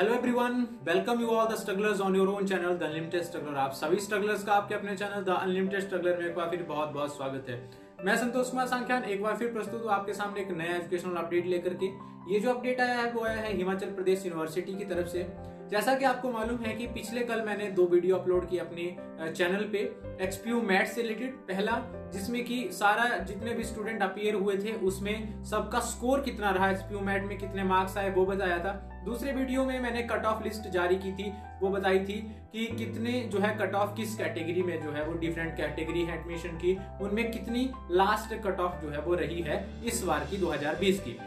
Hello everyone welcome you all the strugglers on your own channel the unlimited struggler आप सभी strugglers का आपके अपने चैनल द अनलिमिटेड स्ट्रगलर में एक बार फिर बहुत बहुत स्वागत है। मैं संतोष कुमार सांख्यान, एक बार फिर प्रस्तुत हूँ आपके सामने एक नया एजुकेशनल अपडेट लेकर के। ये जो अपडेट आया है, वो आया है हिमाचल प्रदेश यूनिवर्सिटी की तरफ़ से। जैसा कि आपको मालूम है कि पिछले कल मैंने दो वीडियो अपलोड की अपने चैनल पे एक्सपीयू मैट से रिलेटेड पहला, जिसमें कि सारा जितने भी स्टूडेंट अपियर हुए थे, उसमें सबका स्कोर कितना रहा एक्सपीयू मैट में कितने मार्क्स आए, वो बताया था। दूसरे वीडियो में मैंने कट ऑफ़ लिस्ट जारी की थी, वो बताई थी कि कितने जो है कट ऑफ़ किस कैटेगरी में जो है वो डिफरेंट कैटेगरी है एडमिशन की, उनमें कितनी लास्ट कट ऑफ़ जो है वो रही है इस बार की 2020 की।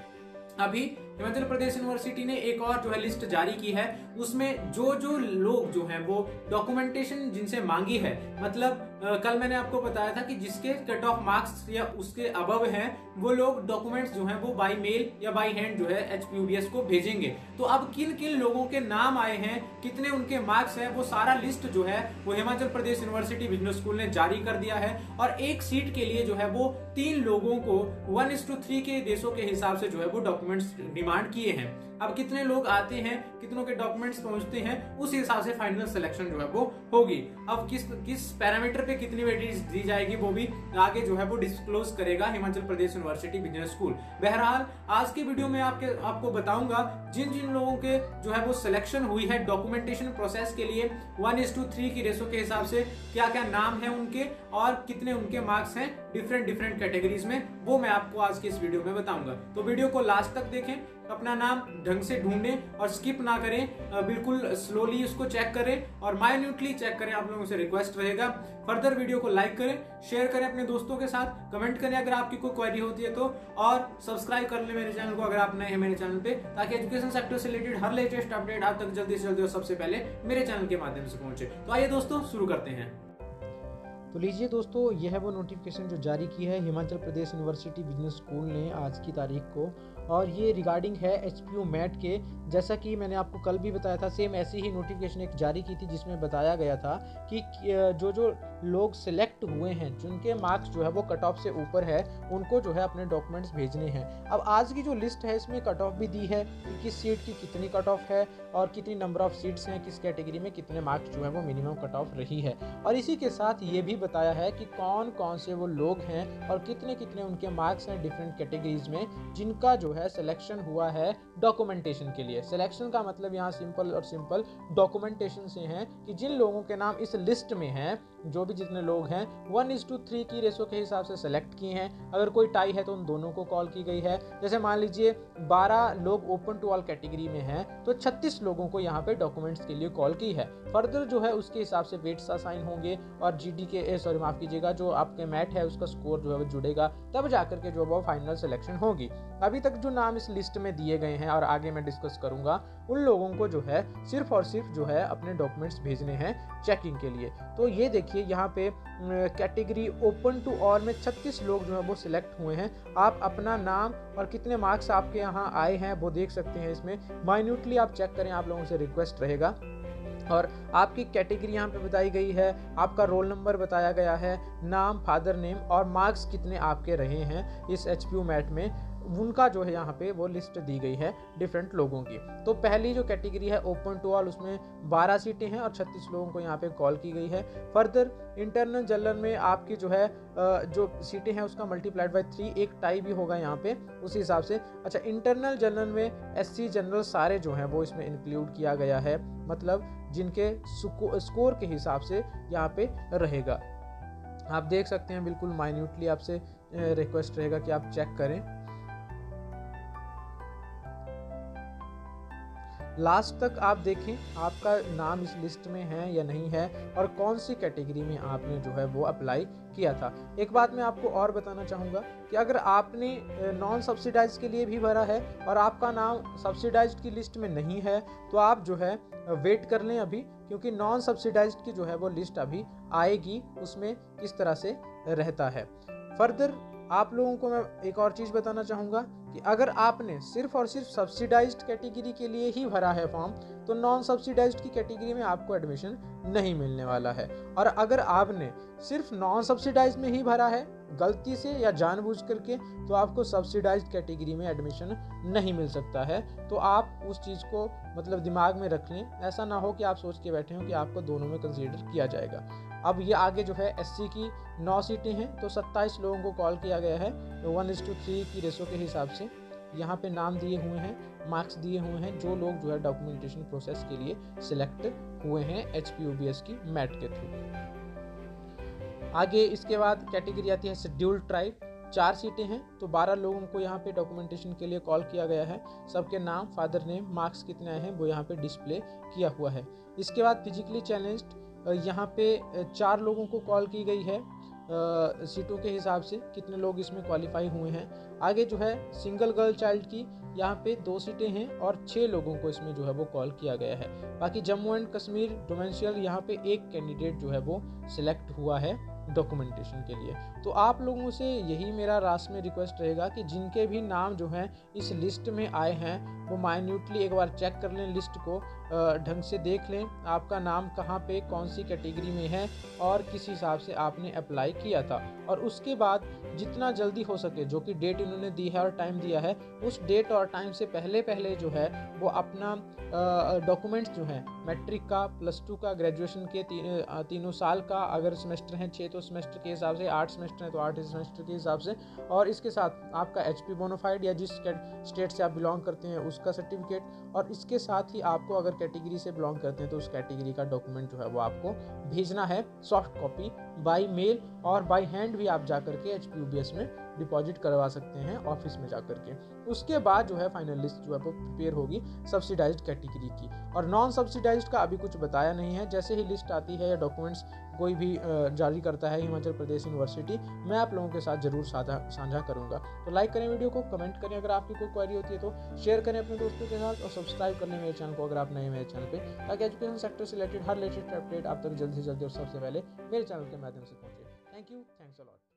अभी हिमाचल प्रदेश यूनिवर्सिटी ने एक और जो है लिस्ट जारी की है उसमें जो जो लोग जो हैं वो डॉक्यूमेंटेशन जिनसे मांगी है मतलब आ, कल मैंने आपको बताया था कि जिसके कट ऑफ़ मार्क्स या उसके अबव हैं वो लोग डॉक्यूमेंट्स जो हैं वो बाय मेल या बाय हैंड जो है एच को भेजेंगे। तो अब किन किन लोगों के नाम आए हैं कितने उनके मार्क्स हैं वो सारा लिस्ट जो है वो Himachal Pradesh university business school ने जारी कर दिया है और एक सीट के लिए जो है वो तीन लोगों को वन के देशों के हिसाब से जो है वो डॉक्यूमेंट्स डिमांड किए हैं। अब कितने लोग आते हैं, कितनों के डॉक्यूमेंट्स पहुँचते हैं, उस हिसाब से फाइनल सिलेक्शन जो है वो होगी। अब किस किस पैरामीटर पे कितनी वेटेज दी जाएगी वो भी आगे जो है वो डिस्क्लोज करेगा Himachal Pradesh university business school बहरहाल, आज के वीडियो में आपके, आपको बताऊँगा, जिन जिन लोगों के जो है वो सिलेक्शन हुई है डॉक्यूमेंटेशन प्रोसेस के लिए वन इज़ टू थ्री की रेसो के हिसाब से क्या क्या नाम है उनके और कितने उनके मार्क्स हैं डिफरेंट डिफरेंट कैटेगरीज में, वो मैं आपको आज के इस वीडियो में बताऊँगा। तो वीडियो को लास्ट तक देखें अपना नाम ढंग से ढूंढें और स्किप ना करें। बिल्कुल स्लोली उसको चेक करें और माइन्यूटली चेक करें। आप लोगों से रिक्वेस्ट रहेगा। फर्दर वीडियो को लाइक करें शेयर करें अपने दोस्तों के साथ। कमेंट करें अगर आपकी कोई क्वेरी होती है तो। और सब्सक्राइब कर ले मेरे चैनल को अगर आप नए हैं मेरे चैनल पे, ताकि एजुकेशन सेक्टर से रिलेटेड हर लेटेस्ट अपडेट आप तक जल्दी से जल्दी और सबसे पहले मेरे चैनल के माध्यम से पहुँचे। तो आइए दोस्तों, शुरू करते हैं। तो लीजिए दोस्तों, यह है वो नोटिफिकेशन जो जारी की है। Himachal Pradesh university business school ने आज की तारीख को और ये रिगार्डिंग है एच पी ओ मैट के। जैसा कि मैंने आपको कल भी बताया था सेम ऐसी ही नोटिफिकेशन एक जारी की थी जिसमें बताया गया था कि जो जो लोग सिलेक्ट हुए हैं, जिनके मार्क्स जो है वो कट ऑफ़ से ऊपर है, उनको जो है अपने डॉक्यूमेंट्स भेजने हैं। अब आज की जो लिस्ट है, इसमें कट ऑफ़ भी दी है कि किस सीट की कितनी कट ऑफ़ है और कितनी नंबर ऑफ़ सीट्स हैं, किस कैटेगरी में कितने मार्क्स जो है वो मिनिमम कट ऑफ़ रही है। और इसी के साथ ये भी बताया है कि कौन कौन से वो लोग हैं और कितने कितने उनके मार्क्स हैं डिफरेंट कैटेगरीज में, जिनका जो है सिलेक्शन हुआ है डॉक्यूमेंटेशन के लिए। सिलेक्शन का मतलब यहाँ सिंपल और सिंपल डॉक्यूमेंटेशन से है कि जिन लोगों के नाम इस लिस्ट में हैं, जो भी जितने लोग हैं वन इज़ टू थ्री की रेसो के हिसाब से सेलेक्ट किए हैं। अगर कोई टाई है तो उन दोनों को कॉल की गई है। जैसे मान लीजिए बारह लोग ओपन टू ऑल कैटेगरी में हैं तो छत्तीस लोगों को यहाँ पे डॉक्यूमेंट्स के लिए कॉल की है। फर्दर जो है, उसके हिसाब से वेट्स असाइन होंगे और जीडी के सॉरी माफ़ कीजिएगा, जो आपके मैट है, उसका स्कोर जो है वो जुड़ेगा, तब जाकर के जो है वो फाइनल सिलेक्शन होगी। अभी तक जो नाम इस लिस्ट में दिए गए हैं और आगे मैं डिस्कस करूँगा, उन लोगों को जो है, सिर्फ़ और सिर्फ़ जो है, अपने डॉक्यूमेंट्स भेजने हैं चेकिंग के लिए। तो ये देखिए, यहाँ पे कैटेगरी ओपन टू ऑल में 36 लोग जो है, वो सिलेक्ट हुए हैं। आप अपना नाम और कितने मार्क्स आपके यहाँ आए हैं, वो देख सकते हैं इसमें। माइन्यूटली आप चेक करें, आप लोगों से रिक्वेस्ट रहेगा। और आपकी कैटेगरी यहाँ पे बताई गई है, आपका रोल नंबर बताया गया है, नाम फादर नेम और मार्क्स कितने आपके रहे हैं इस एच मैट में। उनका जो है यहाँ पे वो लिस्ट दी गई है डिफरेंट लोगों की। तो पहली जो कैटेगरी है ओपन टू ऑल उसमें 12 सीटें हैं और 36 लोगों को यहाँ पे कॉल की गई है। फर्दर इंटरनल जनरल में आपकी जो है जो सीटें हैं उसका मल्टीप्लाइड बाई थ्री एक टाई भी होगा यहाँ पे, उसी हिसाब से। अच्छा इंटरनल जनरल में एस जनरल सारे जो हैं वो इसमें इंक्लूड किया गया है मतलब जिनके स्कोर के हिसाब से यहाँ पे रहेगा। आप देख सकते हैं, बिल्कुल माइन्यूटली आपसे रिक्वेस्ट रहेगा कि आप चेक करें। लास्ट तक आप देखें, आपका नाम इस लिस्ट में है या नहीं है और कौन सी कैटेगरी में आपने जो है वो अप्लाई किया था। एक बात मैं आपको और बताना चाहूँगा कि अगर आपने नॉन सब्सिडाइज के लिए भी भरा है और आपका नाम सब्सिडाइज की लिस्ट में नहीं है तो आप जो है वेट कर लें अभी, क्योंकि नॉन सब्सिडाइज की जो है वो लिस्ट अभी आएगी, उसमें किस तरह से रहता है। फर्दर आप लोगों को मैं एक और चीज़ बताना चाहूँगा कि अगर आपने सिर्फ़ और सिर्फ़ सब्सिडाइज कैटेगरी के लिए ही भरा है फॉर्म तो नॉन सब्सिडाइज की कैटेगरी में आपको एडमिशन नहीं मिलने वाला है। और अगर आपने सिर्फ़ नॉन सब्सिडाइज में ही भरा है गलती से या जानबूझ करके तो आपको सब्सिडाइज कैटेगरी में एडमिशन नहीं मिल सकता है। तो आप उस चीज़ को मतलब दिमाग में रख लें। ऐसा ना हो कि आप सोच के बैठे हों कि आपको दोनों में कंसिडर किया जाएगा। अब ये आगे जो है एससी की नौ सीटें हैं तो सत्ताईस लोगों को कॉल किया गया है। तो वन इज़ टू थ्री की रेसो के हिसाब से यहाँ पे नाम दिए हुए हैं मार्क्स दिए हुए हैं, जो लोग जो है डॉक्यूमेंटेशन प्रोसेस के लिए सिलेक्ट हुए हैं एच की मैट के थ्रू आगे इसके बाद कैटेगरी आती है शेड्यूल्ड ट्राइब चार सीटें हैं तो बारह लोगों को यहाँ पे डॉक्यूमेंटेशन के लिए कॉल किया गया है। सबके नाम फादर नेम मार्क्स कितने आए हैं, वो यहाँ पे डिस्प्ले किया हुआ है। इसके बाद फिजिकली चैलेंज्ड यहाँ पे चार लोगों को कॉल की गई है सीटों के हिसाब से कितने लोग इसमें क्वालिफाई हुए हैं। आगे जो है सिंगल गर्ल चाइल्ड की, यहाँ पे दो सीटें हैं और छः लोगों को इसमें जो है वो कॉल किया गया है। बाकी जम्मू एंड कश्मीर डोमेंशियल यहाँ पे एक कैंडिडेट जो है वो सिलेक्ट हुआ है। डॉक्यूमेंटेशन के लिए। तो आप लोगों से यही मेरा रास में रिक्वेस्ट रहेगा कि जिनके भी नाम जो हैं इस लिस्ट में आए हैं, वो माइन्यूटली एक बार चेक कर लें लिस्ट को। ढंग से देख लें आपका नाम कहाँ पे कौन सी कैटेगरी में है और किस हिसाब से आपने अप्लाई किया था। और उसके बाद जितना जल्दी हो सके जो कि डेट इन्होंने दी है और टाइम दिया है उस डेट और टाइम से पहले पहले जो है वो अपना डॉक्यूमेंट्स जो हैं मैट्रिक का प्लस टू का ग्रेजुएशन के ती, तीनों साल का अगर सेमेस्टर हैं छः तो सेमेस्टर के हिसाब से आठ सेमेस्टर हैं तो आठ सेमेस्टर के हिसाब से। और इसके साथ आपका एच पी बोनोफाइड या जिस स्टेट से आप बिलोंग करते हैं उसका सर्टिफिकेट और इसके साथ ही आपको अगर कैटेगरी से बिलोंग करते हैं तो उस कैटेगरी का डॉक्यूमेंट जो है वो आपको भेजना है। सॉफ्ट कॉपी बाई मेल और बाई हैंड भी आप जा करके एच में डिपॉजिट करवा सकते हैं ऑफ़िस में जा करके उसके बाद जो है फाइनल लिस्ट जो है वो प्रिपेयर होगी सब्सिडाइज कैटेगरी की। और नॉन सब्सिडाइज का अभी कुछ बताया नहीं है। जैसे ही लिस्ट आती है या डॉक्यूमेंट्स कोई भी जारी करता है हिमाचल प्रदेश यूनिवर्सिटी मैं आप लोगों के साथ ज़रूर साझा करूँगा। तो लाइक करें वीडियो को कमेंट करें अगर आपकी कोई क्वारी होती है तो। शेयर करें अपने दोस्तों के साथ और सब्सक्राइब कर लें मेरे चैनल को अगर आप नए मेरे चैनल पर ताकि एजुकेशन सेक्टर से रिलेटेड हर लेटेस्ट अपडेट आप तक जल्दी से जल्दी और सबसे पहले मेरे चैनल के माध्यम से पहुँचे। Thank you thanks a lot